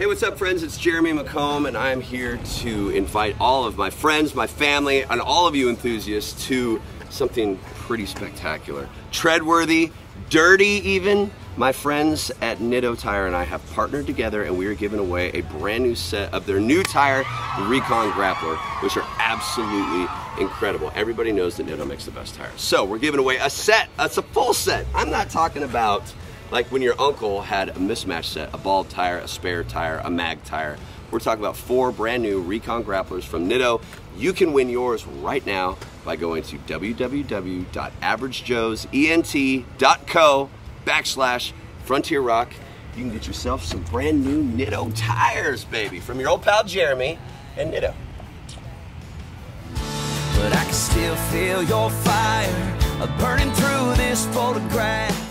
Hey, what's up, friends? It's Jeremy McComb, and I'm here to invite all of my friends, my family, and all of you enthusiasts to something pretty spectacular. Treadworthy, dirty even. My friends at Nitto Tire and I have partnered together and we are giving away a brand new set of their new tire, the Recon Grappler, which are absolutely incredible. Everybody knows that Nitto makes the best tires. So we're giving away a set, it's a full set. I'm not talking about like when your uncle had a mismatch set, a bald tire, a spare tire, a mag tire. We're talking about four brand new Recon grapplers from Nitto. You can win yours right now by going to www.averagejoesent.co backslash Frontier Rock. You can get yourself some brand new Nitto tires, baby, from your old pal Jeremy and Nitto. But I can still feel your fire burning through this photograph.